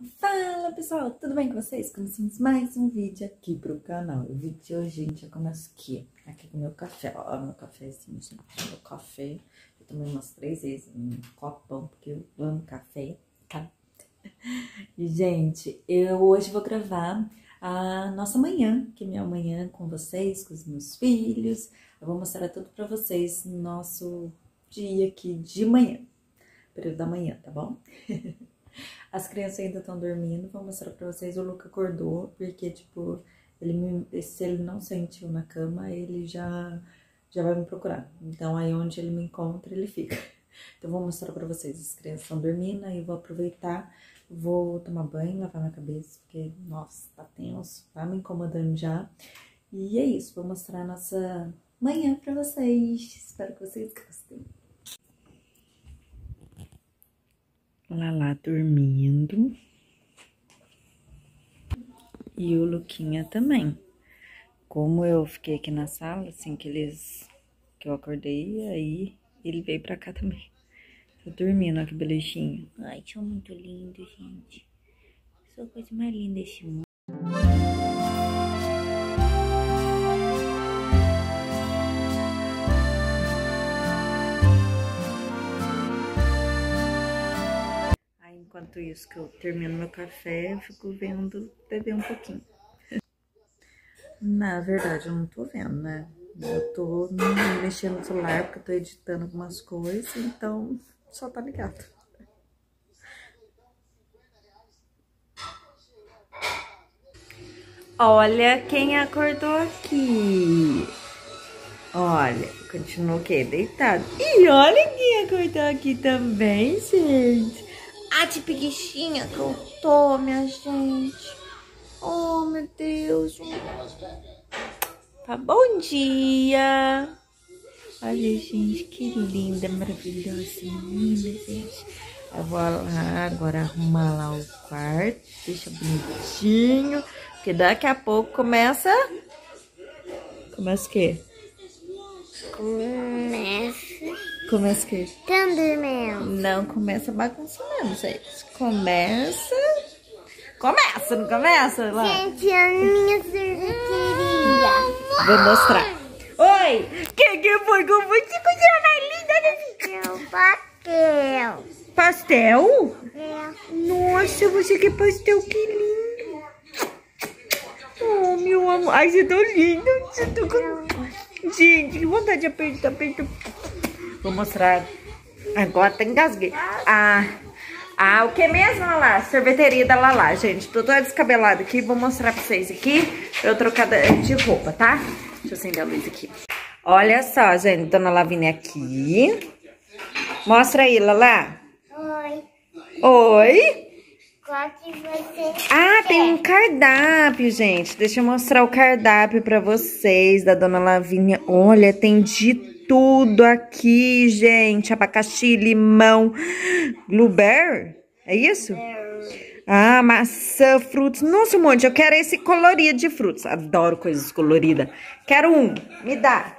Fala pessoal, tudo bem com vocês? Começamos mais um vídeo aqui pro canal. O vídeo de hoje, gente, eu começo aqui, aqui com meu café. Ó, meu cafezinho, gente, meu café. Eu tomei umas três vezes um copão, porque eu amo café, tá? E, gente, eu hoje vou gravar a nossa manhã, que é minha manhã com vocês, com os meus filhos. Eu vou mostrar tudo pra vocês no nosso dia aqui de manhã, período da manhã, tá bom? As crianças ainda estão dormindo, vou mostrar pra vocês. O Luca acordou, porque, tipo, ele me, se ele não sentiu na cama, ele já, já vai me procurar. Então, aí onde ele me encontra, ele fica. Então, vou mostrar pra vocês. As crianças estão dormindo, aí eu vou aproveitar, vou tomar banho, lavar minha cabeça, porque, nossa, tá tenso, tá me incomodando já. E é isso, vou mostrar a nossa manhã pra vocês. Espero que vocês gostem. Lala dormindo. E o Luquinha também. Como eu fiquei aqui na sala, assim, que eles... Que eu acordei, aí ele veio pra cá também. Tá dormindo, olha que belichinho. Ai, são muito lindo, gente. Sou a coisa mais linda desse mundo. Enquanto isso que eu termino meu café, eu fico vendo TV um pouquinho. Na verdade, eu não tô vendo, né? Eu tô mexendo no celular porque eu tô editando algumas coisas, então só tá ligado. Olha quem acordou aqui. Olha, continua o quê? Deitado. E olha quem acordou aqui também, gente. A preguichinha que eu tô, minha gente. Oh, meu Deus. Tá, bom dia. Olha, gente, que linda, maravilhosa menina, gente. Eu vou lá agora arrumar lá o quarto, deixa bonitinho, porque daqui a pouco começa... Começa o quê? Começa... Começa o quê? Tão dormindo. Não, começa bagunçando, gente. Começa... Começa, não começa? Lá. Gente, a minha sorveteria. Vou mostrar. Oi! Quem que foi com você coisa mais linda Meu papel. Pastel? É. Nossa, você quer pastel? Que lindo! Oh, meu amor. Ai, você tá lindo. Você tá com... Gente, que vontade de apertar, apertar. Vou mostrar. Agora tá engasguei. Ah, ah, o que mesmo, Lala? Sorveteria da Lala, gente. Tô toda descabelada aqui. Vou mostrar pra vocês aqui. Pra eu trocar de roupa, tá? Deixa eu acender a luz aqui. Olha só, gente. Dona Lavínia aqui. Mostra aí, Lala. Oi. Oi. Qual que você Ah, quer? tem um cardápio, gente. Deixa eu mostrar o cardápio pra vocês da Dona Lavínia. Olha, tem de tudo aqui, gente. Abacaxi, limão, blueberry. É isso? Ah, maçã, frutos. Nossa, um monte. Eu quero esse colorido de frutos. Adoro coisas coloridas. Quero um. Me dá.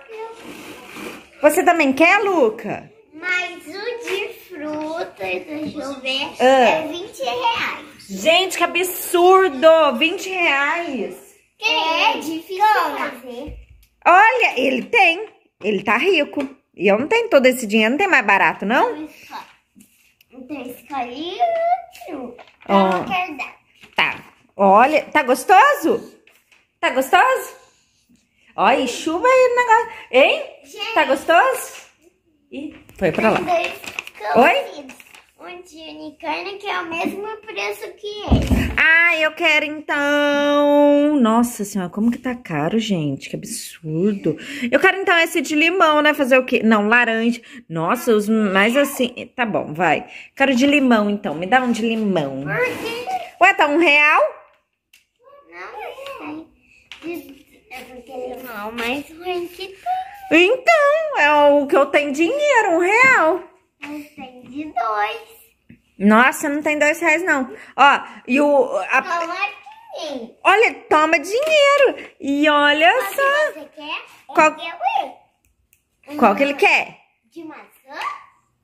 Você também quer, Luca? Mas o de frutas, deixa eu ver, Ah. é 20 reais. Gente, que absurdo! 20 reais. É difícil fazer. Olha, ele tem. Ele tá rico. E eu não tenho todo esse dinheiro. Não tem mais barato, não? Então escolhi outro. Eu não quero dar. Tá. Olha, tá gostoso? Tá gostoso? Olha, chuva aí no negócio. Hein? Gente. Tá gostoso? Ih, foi pra lá. Oi? De unicórnio que é o mesmo preço que ele. Ah, eu quero então. Nossa senhora, como que tá caro, gente? Que absurdo. Eu quero então esse de limão, né? Fazer o quê? Não, laranja. Nossa, os mais assim. Tá bom, vai. Quero de limão então. Me dá um de limão. Por quê? Ué, tá um real? Não sei. É porque ele não é o mais ruim que tem. Então, é o que eu tenho dinheiro, um real. Mas tem de dois. Nossa, não tem dois reais, não. Ó, e o. a- Toma olha, toma dinheiro. E olha Qual só. que você quer? Qual- É. Qual que ele quer? De maçã?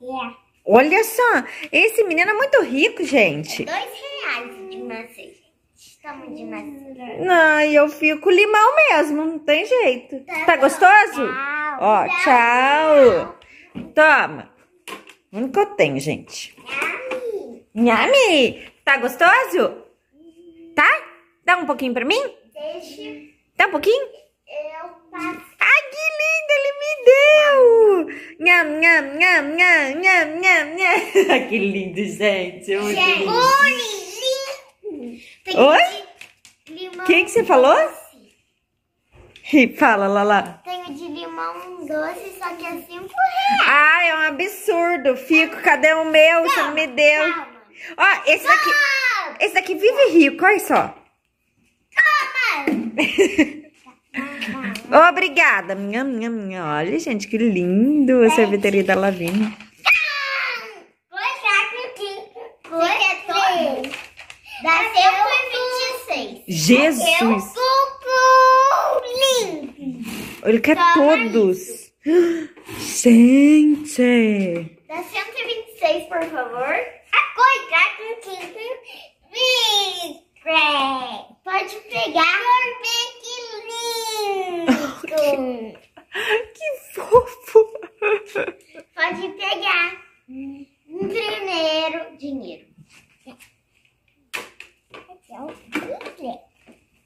É. Olha só, esse menino é muito rico, gente. Dois reais de maçã. Toma de maçã. Não, eu fico limão mesmo, não tem jeito. Tá gostoso? Tchau. Ó, tchau. Toma. O único que eu tenho, gente. Nhami, tá gostoso? Tá? Dá um pouquinho pra mim? Deixa Dá um pouquinho? eu passar. Ai, que lindo, ele me deu! Nham, nham, nham, nham, nham, nham, nham. Ai, que lindo, gente. É muito lindo. Oi, O que que você falou? Ih, Fala, Lala. Tenho de limão doce, só que é 5 reais. Ai, é um absurdo. Fico, cadê o meu? Você não me deu. Calma. Ó, esse daqui, esse daqui vive rico, olha só. Obrigada. Minha, minha, minha. Olha, gente, que lindo a sorveteria da Lavínia. Dá 126. Jesus. Eu limpo. Ele quer Toma todos. Gente. Dá 126, por favor. A coisa que Pode pegar. Sorvete lindo. Que fofo. Pode pegar. Primeiro, dinheiro.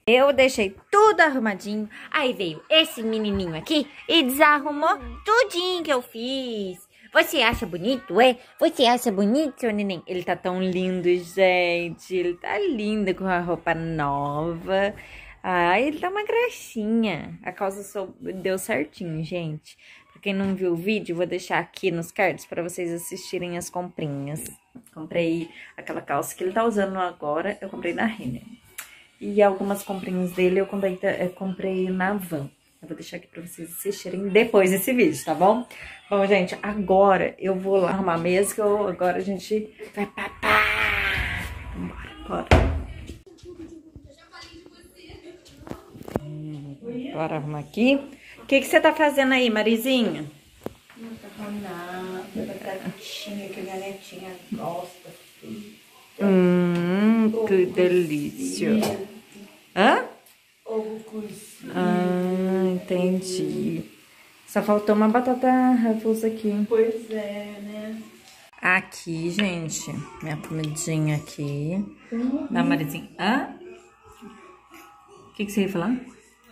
Eu deixei tudo arrumadinho. Aí veio esse menininho aqui e desarrumou tudinho que eu fiz. Você acha bonito, é? Você acha bonito, seu neném? Ele tá tão lindo, gente. Ele tá lindo com a roupa nova. Ai, ele tá uma gracinha. A calça sou- deu certinho, gente. Pra quem não viu o vídeo, vou deixar aqui nos cards pra vocês assistirem as comprinhas. Comprei aquela calça que ele tá usando agora. Eu comprei na Renner. E algumas comprinhas dele eu comprei na van. Eu vou deixar aqui pra vocês assistirem depois desse vídeo, tá bom? Bom, gente, agora eu vou lá arrumar a mesa, que eu, agora a gente vai papar. Bora, bora. Hum, Bora arrumar aqui. O que, que você tá fazendo aí, Marizinha? Não tá com nada, tá quietinha, que minha netinha gosta. Hum, que delícia. Hã? Ovo cozido. Ah, entendi. Só faltou uma batata Ruffles aqui. Pois é, né? Aqui, gente, minha comidinha aqui. Da Marizinha. Hã? O que, que você ia falar?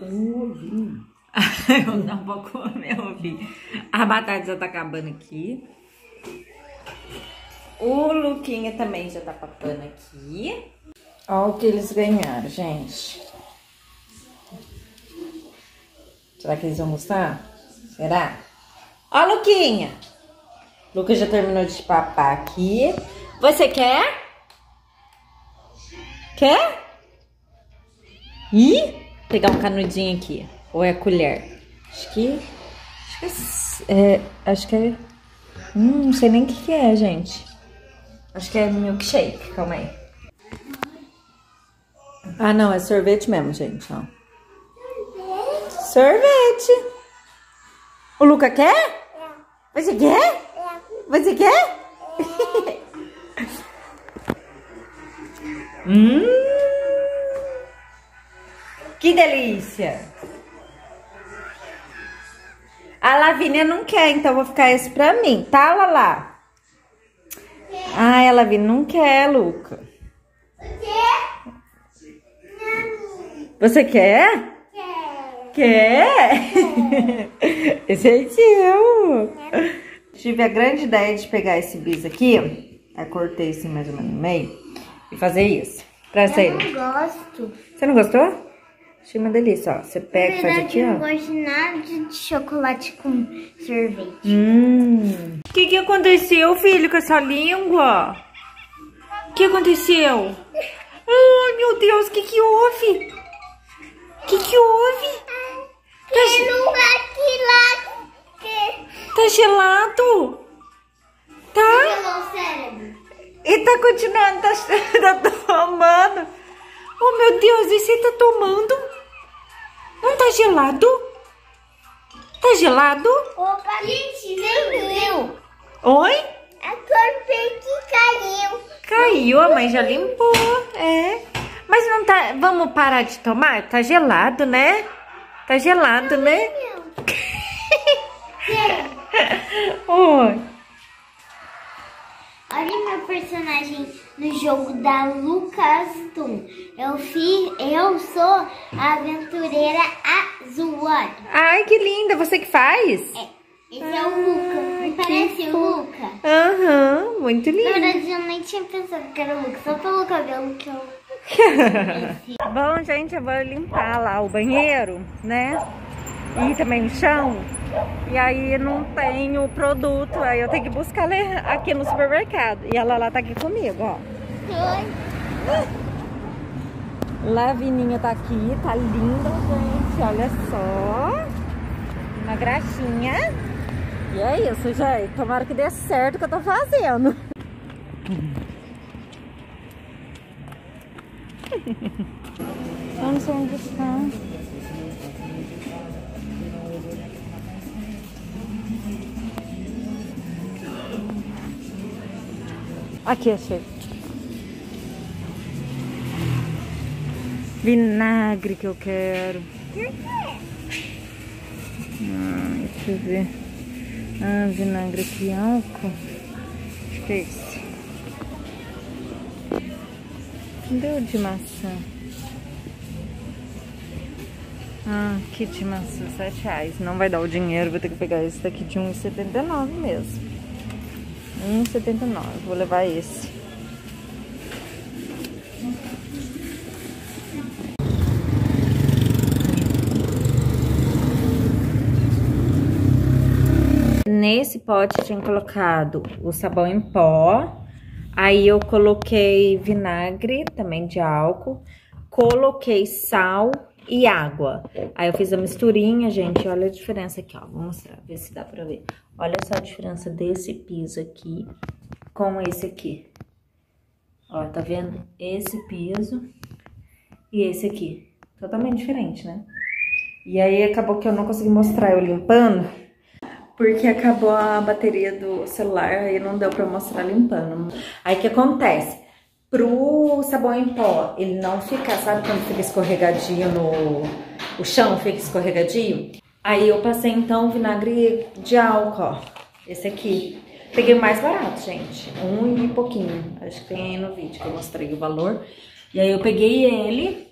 Um ovinho. Eu não vou comer, ouvi. A batata já tá acabando aqui. O Luquinha também já tá papando aqui. Olha o que eles ganharam, gente. Será que eles vão gostar? Será? Ó, Luquinha. Lucas já terminou de papar aqui. Você quer? Quer? Ih, pegar um canudinho aqui. Ou é colher? Acho que. Acho que é. é acho que é. Hum, não sei nem o que, que é, gente. Acho que é milkshake. Calma aí. Ah, não, é sorvete mesmo, gente, ó. Sorvete. O Luca quer? Você quer? Você quer? hum. Que delícia! A Lavínia não quer, então vou ficar esse pra mim, tá, Lala? Ai, a Lavínia não quer, Luca. Você quer? Quer? Esse é seu. Tive a grande ideia de pegar esse bis aqui, aí cortei assim mais ou menos no meio, e fazer isso. Pra Eu sair. não gosto. Você não gostou? Achei uma delícia, ó. Você pega e faz aqui, eu não ó. gosto de nada de chocolate com sorvete. Hum. O que que aconteceu, filho, com essa língua? O que aconteceu? Ai, meu Deus, o que que houve? O que que houve? Lá que Tá gelado? Tá? cérebro. E tá continuando, tá, tá tomando. Oh, meu Deus, e você tá tomando? Não tá gelado? Tá gelado? Opa, gente, vem viu? Oi? Aqui. sorvete caiu. Caiu, a mãe já limpou, é. Mas não tá... Vamos parar de tomar? Tá gelado, né? Tá gelado, né? Oi. Olha meu personagem no jogo da Lucas Toon. Eu fiz, eu sou a aventureira azul. olha. Ai, que linda. Você que faz? É, esse é o Luca. Me parece o Luca. Aham, muito Na lindo. verdade, eu nem tinha pensado que era o Luca. Só pelo cabelo que eu... Bom, gente, eu vou limpar lá o banheiro, né? E também o chão. E aí não tenho produto, aí eu tenho que buscar aqui no supermercado. E ela lá tá aqui comigo, ó. Lá a Vininha tá aqui, tá linda, gente. Olha só. Uma graxinha. E é isso, gente. Tomara que dê certo o que eu tô fazendo. Eu não sei onde está. Aqui, achei. Vinagre que eu quero. Ah, deixa eu ver. Ah, vinagre aqui, álcool. Acho que é esse. Deu de maçã. Ah, kit maçã, 7 reais. Não vai dar o dinheiro, vou ter que pegar esse daqui de 1,79 mesmo. 1,79. Vou levar esse. Nesse pote tinha colocado o sabão em pó. Aí eu coloquei vinagre, também de álcool. Coloquei sal e água. Aí eu fiz a misturinha, gente. Olha a diferença aqui, ó. Vou mostrar, ver se dá pra ver. Olha só a diferença desse piso aqui com esse aqui. Ó, tá vendo? Esse piso e esse aqui. Totalmente diferente, né? E aí acabou que eu não consegui mostrar eu limpando, porque acabou a bateria do celular e não deu pra mostrar limpando. Aí o que acontece? Pro sabão em pó, ele não ficar, sabe quando fica escorregadinho no o chão, fica escorregadinho? Aí eu passei então vinagre de álcool, ó, esse aqui. Peguei mais barato, gente, um e pouquinho, acho que tem aí no vídeo que eu mostrei o valor. E aí eu peguei ele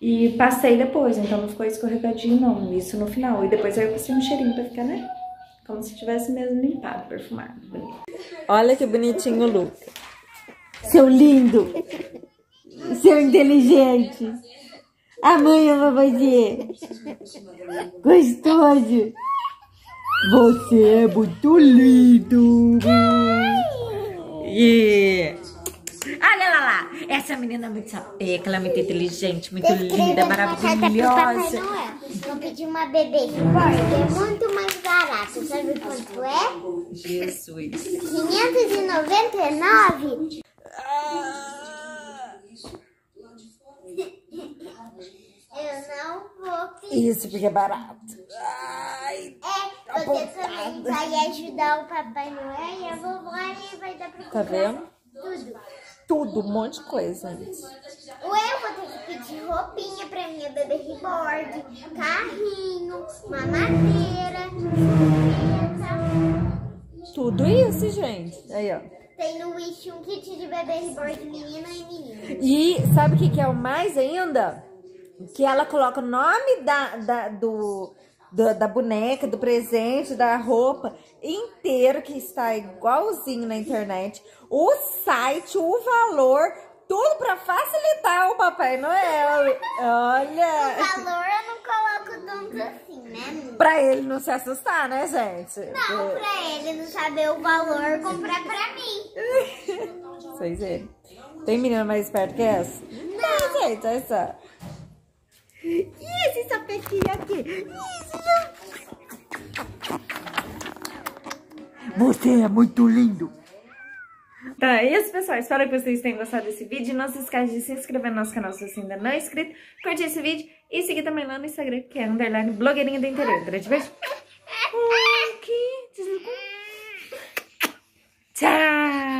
e passei depois, então não ficou escorregadinho não, isso no final. E depois aí eu passei um cheirinho pra ficar, né? Como se tivesse mesmo limpado, perfumado. Olha que bonitinho o Luca. Seu lindo. Seu inteligente. Amanhã vai fazer. Gostoso. Você é muito lindo. Yeah. Olha lá lá. Essa menina é muito sapeca, ela é muito inteligente, muito linda, maravilhosa. Vou pedir uma bebê que é muito mais barato. Sabe quanto é? Jesus. 599? Eu não vou pedir. Isso porque é barato. Ai, É, você também vai ajudar o Papai Noel e a vovó e vai dar pra tá vendo? tudo. Tudo, um monte de coisa. Ou eu vou ter que pedir roupinha pra minha bebê reborn, carrinho, mamadeira, chupeta. Tudo isso, gente. Aí, ó. Tem no Wish um kit de bebê reborn menina e menino. E sabe o que, que é o mais ainda? Que ela coloca o nome da, da, do, da, da boneca, do presente, da roupa inteiro, que está igualzinho na internet. O site, o valor, tudo pra facilitar o Papai Noel. Olha! Valor eu não coloco tanto assim, né? Pra ele não se assustar, né, gente? Não, pra ele não saber o valor, comprar pra mim. Vocês verem. Tem menina mais esperta que essa? Não, gente, olha só. E esse sapequinho aqui? Isso, Você é muito lindo. Tá, é isso, pessoal. Espero que vocês tenham gostado desse vídeo. Não se esqueça de se inscrever no nosso canal se você ainda não é inscrito. Curtir esse vídeo e seguir também lá no Instagram, que é underline blogueirinha do interior. Grande beijo.